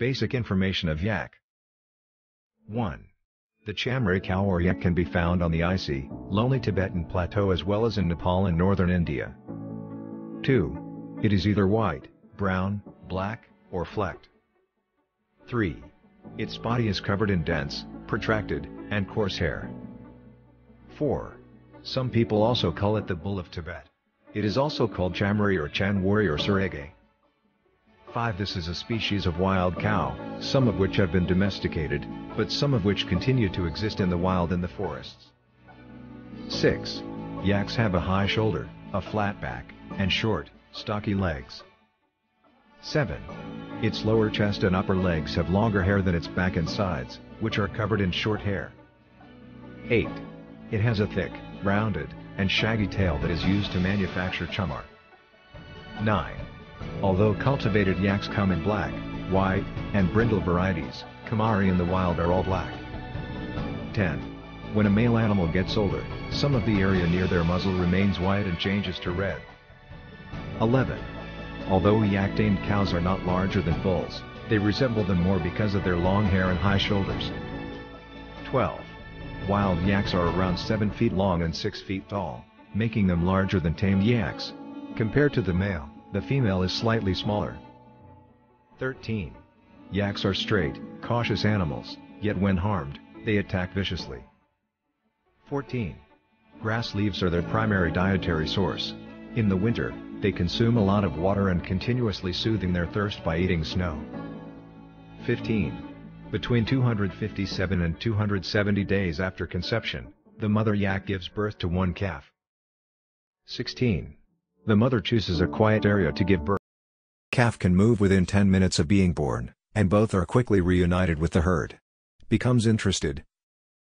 Basic information of yak. 1. The Chamri cow or yak can be found on the icy, lonely Tibetan plateau as well as in Nepal and northern India. 2. It is either white, brown, black, or flecked. 3. Its body is covered in dense, protracted, and coarse hair. 4. Some people also call it the bull of Tibet. It is also called chamari or chanwari or surege. 5. This is a species of wild cow, some of which have been domesticated, but some of which continue to exist in the wild in the forests. 6. Yaks have a high shoulder, a flat back, and short, stocky legs. 7. Its lower chest and upper legs have longer hair than its back and sides, which are covered in short hair. 8. It has a thick, rounded, and shaggy tail that is used to manufacture chamar. 9. Although cultivated yaks come in black, white, and brindle varieties, Kamari in the wild are all black. 10. When a male animal gets older, some of the area near their muzzle remains white and changes to red. 11. Although yak-tamed cows are not larger than bulls, they resemble them more because of their long hair and high shoulders. 12. Wild yaks are around 7 feet long and 6 feet tall, making them larger than tamed yaks. Compared to the male, the female is slightly smaller. 13. Yaks are straight, cautious animals, yet when harmed, they attack viciously. 14. Grass leaves are their primary dietary source. In the winter, they consume a lot of water and continuously soothing their thirst by eating snow. 15. Between 257 and 270 days after conception, the mother yak gives birth to one calf. 16. The mother chooses a quiet area to give birth. Calf can move within 10 minutes of being born, and both are quickly reunited with the herd. Becomes interested,